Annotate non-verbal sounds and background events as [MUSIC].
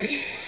Yeah. [LAUGHS]